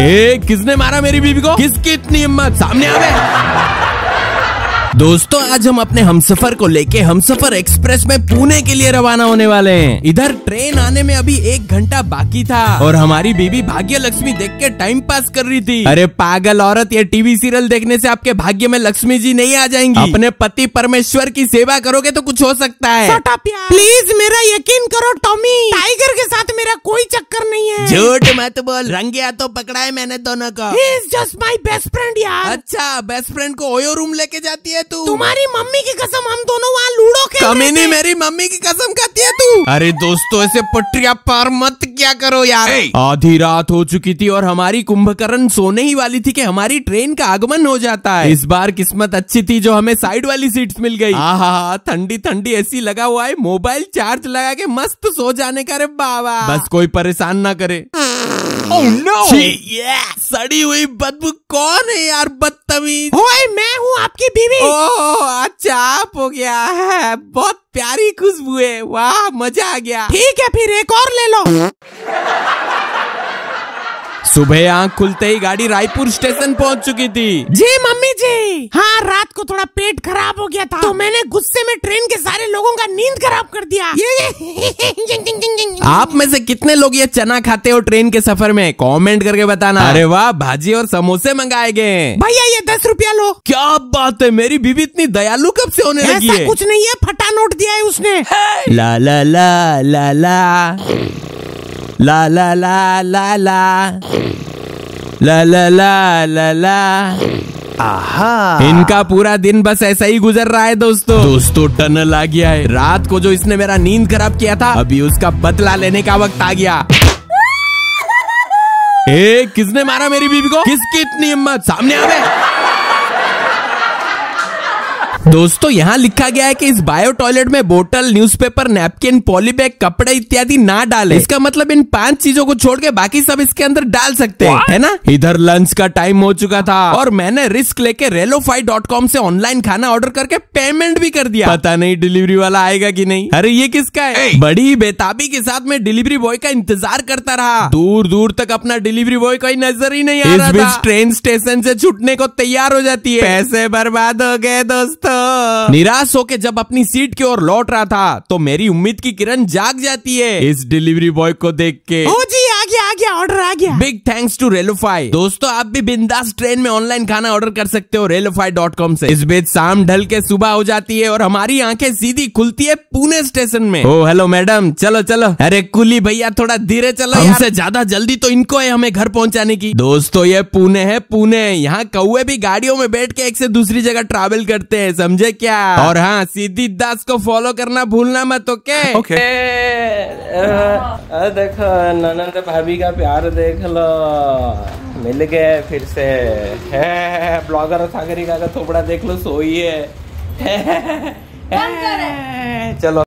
ए किसने मारा मेरी बीवी को? किसकी इतनी हिम्मत? सामने आवे दोस्तों आज हम अपने हमसफर को लेके हमसफर एक्सप्रेस में पुणे के लिए रवाना होने वाले हैं। इधर ट्रेन आने में अभी एक घंटा बाकी था और हमारी बीबी भाग्य लक्ष्मी देख के टाइम पास कर रही थी। अरे पागल औरत ये टीवी सीरियल देखने से आपके भाग्य में लक्ष्मी जी नहीं आ जाएँगी। अपने पति परमेश्वर की सेवा करोगे तो कुछ हो सकता है। प्लीज़ मेरा यकीन करो टॉमी टाइगर के साथ मेरा कोई चक्कर नहीं है। झूठ मत बोल रंगे तो पकड़ा है मैंने दोनों को। जस्ट माई बेस्ट फ्रेंड यार। अच्छा बेस्ट फ्रेंड को ओयो रूम लेके जाती है तू। तुम्हारी मम्मी की कसम हम दोनों वहाँ लूडो खेल कमी नहीं मेरी मम्मी की कसम खाती है तू। अरे दोस्तों ऐसे पटरिया पार मत क्या करो यार। आधी रात हो चुकी थी और हमारी कुंभकर्ण सोने ही वाली थी कि हमारी ट्रेन का आगमन हो जाता है। इस बार किस्मत अच्छी थी जो हमें साइड वाली सीट मिल गई। हाँ ठंडी ठंडी ऐसी लगा हुआ है मोबाइल चार्ज लगा के मस्त सो जाने का रे बाबा। बस कोई परेशान ना करे। Oh no! सड़ी हुई बदबू कौन है यार बदतमीज? ओए मैं हूँ आपकी बीवी। ओ अच्छा आप हो गया। है बहुत प्यारी खुशबू है। वाह मज़ा आ गया। ठीक है फिर एक और ले लो। सुबह आँख खुलते ही गाड़ी रायपुर स्टेशन पहुँच चुकी थी। जी मम्मी जी। हाँ रात को थोड़ा पेट खराब हो गया था। तो मैंने गुस्से में ट्रेन के सारे लोगों का नींद खराब कर दिया। ये आप में से कितने लोग ये चना खाते हो ट्रेन के सफ़र में? कमेंट करके बताना। अरे वाह भाजी और समोसे मंगाए गए भैया ये दस रुपया लो। क्या बात है मेरी बीवी इतनी दयालु कब से होने लगी है? कुछ नहीं है फटा नोट दिया है उसने। ला ला ला ला ला। La la la la la. La la la la la. आहा इनका पूरा दिन बस ऐसा ही गुजर रहा है दोस्तों। दोस्तों टनल आ गया है। रात को जो इसने मेरा नींद खराब किया था अभी उसका बदला लेने का वक्त आ गया। ए, किसने मारा मेरी बीबी को? किसकी इतनी हिम्मत? सामने आ गए दोस्तों यहाँ लिखा गया है कि इस बायो टॉयलेट में बोतल न्यूज़पेपर, नैपकिन पॉलीबैग कपड़े इत्यादि ना डाले। इसका मतलब इन पाँच चीज़ों को छोड़ के बाकी सब इसके अंदर डाल सकते हैं है ना? इधर लंच का टाइम हो चुका था। और मैंने रिस्क लेके रेलोफाई डॉट कॉम से ऑनलाइन खाना ऑर्डर करके पेमेंट भी कर दिया। पता नहीं डिलीवरी वाला आएगा की नहीं। अरे ये किसका है? बड़ी बेताबी के साथ में डिलीवरी बॉय का इंतज़ार करता रहा। दूर दूर तक अपना डिलीवरी बॉय कोई नज़र ही नहीं आ रहा था। ट्रेन स्टेशन से छुटने को तैयार हो जाती है। पैसे बर्बाद हो गए दोस्तों। निराश होके जब अपनी सीट की ओर लौट रहा था तो मेरी उम्मीद की किरण जाग जाती है। इस डिलीवरी बॉय को देख के। ओ जी आ गया। आ गया ऑर्डर आ गया। बिग थैंक्स टू रेलोफाई दोस्तों आप भी बिंदास ट्रेन में ऑनलाइन खाना ऑर्डर कर सकते हो रेलोफाई डॉट कॉम ऐसी इस बीच शाम ढल के सुबह हो जाती है और हमारी आँखें सीधी खुलती है पुणे स्टेशन में। ओ हेलो मैडम चलो चलो। अरे कुली भैया थोड़ा धीरे चलो हमसे ज़्यादा जल्दी तो इनको है हमें घर पहुँचाने की। दोस्तों ये पुणे है पुणे यहाँ कौए भी गाड़ियों में बैठ के एक से दूसरी जगह ट्रैवल करते हैं समझे क्या? और हाँ सीधी दास को फॉलो करना भूलना मत ओके ओके देखो ननंद भाभी का प्यार देख लो। मिल गए फिर से। है ब्लॉगर सागरिका का थोपड़ा देख लो सोई है। चलो।